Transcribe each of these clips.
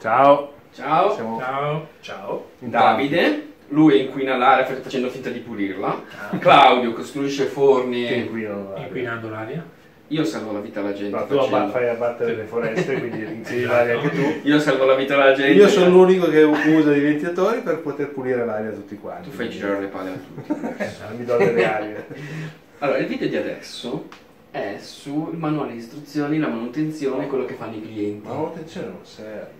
Ciao. Ciao. Siamo Ciao. Ciao. Davide, lui inquina l'aria fa- facendo finta di pulirla. Claudio costruisce Che forni. inquinano l'aria. Inquinando l'aria. Io salvo la vita alla gente. No, tu facendo- fai abbattere le foreste, quindi inquini l'aria anche tu. Io salvo la vita alla gente. Io sono l'unico che usa i ventilatori per poter pulire l'aria a tutti quanti. Tu fai girare le palle a tutti. Eh, mi do delle arie. Allora, il video di adesso è sul manuale di istruzioni, la manutenzione, quello che fanno i clienti. Ma manutenzione non serve.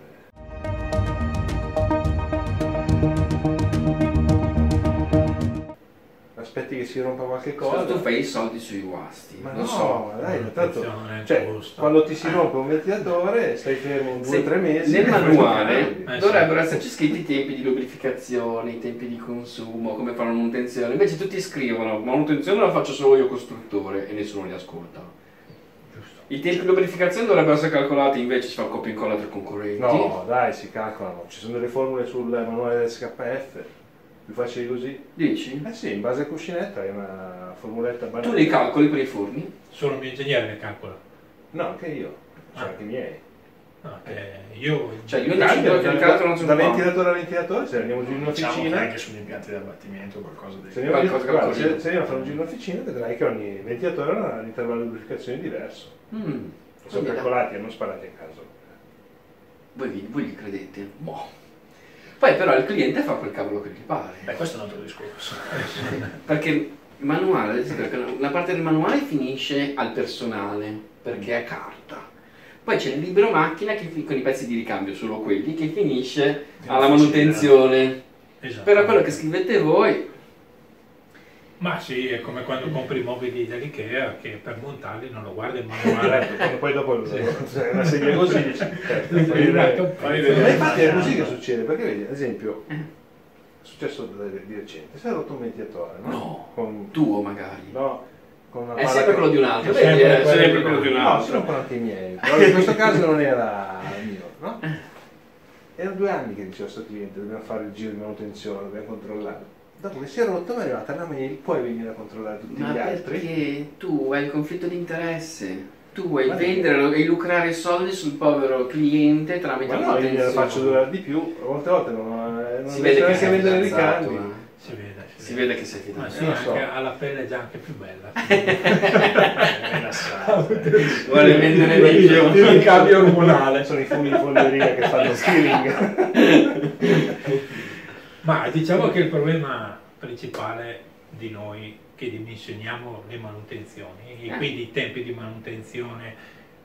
Aspetti che si rompa qualche cosa. tu fai i soldi sui guasti. Ma lo no, so. dai, tanto, cioè, quando ti si rompe un ventilatore, stai fermo due o tre mesi. Nel manuale. Eh, sì. dovrebbero esserci scritti i tempi di lubrificazione, i tempi di consumo, come fare la manutenzione. Invece tutti scrivono manutenzione la faccio solo io costruttore e nessuno li ascolta. Giusto. I tempi di lubrificazione dovrebbero essere calcolati, invece si fa copia e incolla tra concorrenti. No, dai, si calcolano. Ci sono delle formule sul manuale del SKF. Più facili così? Dici? Eh sì, in base al cuscinetto hai una formuletta banale. Tu li calcoli per i forni? Solo un mio ingegnere ne calcola. No, anche io. Cioè Ah. anche i miei. No, che io... Cioè, io decido che il da, calcolo non si da ventilatore a ventilatore, se andiamo giù in Diciamo che un'officina, anche sugli impianti di abbattimento o qualcosa del se andiamo, Qualcosa se, se andiamo a fare un giro in officina vedrai che ogni ventilatore ha un intervallo di lubrificazione diverso. Mm. Sono calcolati e non sparati a caso. Voi, voi gli credete? Boh. Poi però il cliente fa quel cavolo che gli pare. Beh, questo è un altro discorso. Perché il manuale, la parte del manuale finisce al personale, perché è carta. Poi c'è il libro macchina che con i pezzi di ricambio, solo quelli, che finisce alla manutenzione. Esatto. Però quello che scrivete voi, Ma sì, è come quando compri i mobili dell'Ikea che per montarli non lo guardi il manuale. Quando poi dopo cioè, una sedia così dici, pezzo. vedere. Ma infatti è così che succede, perché vedi, ad esempio, è successo di recente, si è rotto un ventilatore, no? No. Con, tuo magari. no, con una È sempre che- quello di un altro, È vedi? sempre sempre di quello di un No, si altro. rompono anche i miei, però in questo caso non era il mio, no? Erano due anni che diceva sto cliente, dobbiamo fare il giro di manutenzione, dobbiamo controllare. Dopo che si è rotto mi è arrivata la mail, puoi venire a controllare tutti Ma gli altri? perché tu hai il conflitto di interesse. Tu vuoi Ma vendere e lucrare soldi sul povero cliente tramite Ma la no, io manutenzione. faccio durare di più, molte volte non, eh, non Si vede che a vendere i ricambi. eh. Si vede, si, Si vede che sei Ma fidanzato. sì, Eh, so. alla pelle è già anche più bella. Vuole vendere più. Il ricambio ormonale. Sono i fumi di fonderia che fanno stealing. Ma diciamo che il problema principale di noi che dimensioniamo le manutenzioni, e Eh. quindi i tempi di manutenzione,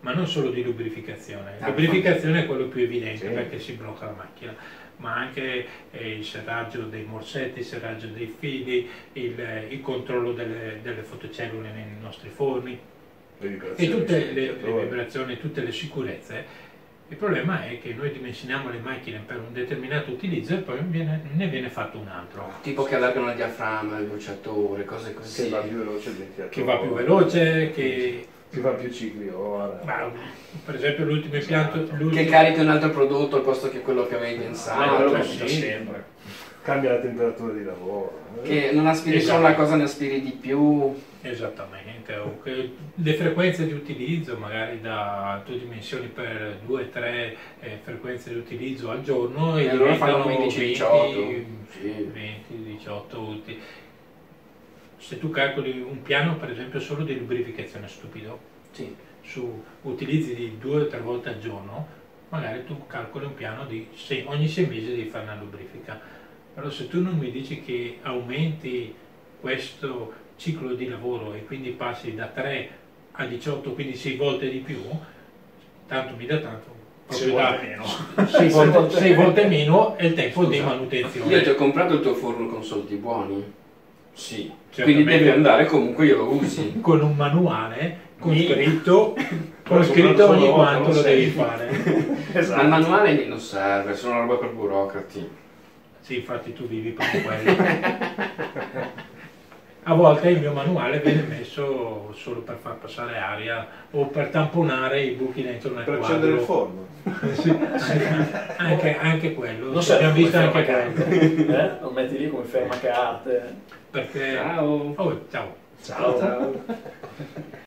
ma non solo di lubrificazione. Ah, lubrificazione è quello più evidente Sì. perché si blocca la macchina, ma anche eh, il serraggio dei morsetti, il serraggio dei fili, il, eh, il controllo delle, delle fotocellule nei nostri forni e tutte le, le vibrazioni, tutte le sicurezze. Il problema è che noi dimensioniamo le macchine per un determinato utilizzo e poi viene- ne viene fatto un altro. Tipo che allargano il diaframma, il bruciatore, cose così. Che va più veloce il ventilatore. Che va più veloce, che... Si fa più cicli ora. ma, per esempio l'ultimo impianto... Che carichi un altro prodotto al posto che quello che avevi Ah, pensato. quello Ah, capita sì. sempre. Cambia la temperatura di lavoro. Che non aspiri Esatto. solo una cosa, ne aspiri di più. Esattamente, le frequenze di utilizzo magari da tu dimensioni per 2-3 frequenze di utilizzo al giorno E allora diventano fanno 15, 20, 18. Sì. 20, 18 utili. Se tu calcoli un piano per esempio solo di lubrificazione stupido, Sì. su utilizzi di 2-3 volte al giorno, magari tu calcoli un piano di sei- ogni 6 mesi devi fare una lubrifica. Però se tu non mi dici che aumenti questo ciclo di lavoro e quindi passi da 3 a 18, quindi 6 volte di più, tanto mi dà tanto. Sei proprio volte meno. 6 volte, sei volte meno è il tempo di Scusa, Io manutenzione. ti ho comprato il tuo forno con soldi buoni. Sì. Certamente. Quindi devi andare comunque io lo usi. Con un manuale con Mi- scritto, con scritto ogni quanto lo devi fare. Ma Esatto. il manuale non serve, sono una roba per burocrati. Sì, infatti tu vivi per quello. A volte il mio manuale viene messo solo per far passare aria o per tamponare i buchi dentro nel Per accendere il quadro. forno. Sì, anche, anche, anche quello, Non abbiamo come visto anche quello. Eh? Lo metti lì come fermacarte. Perché... Ciao. Oh, ciao. Ciao. Ciao.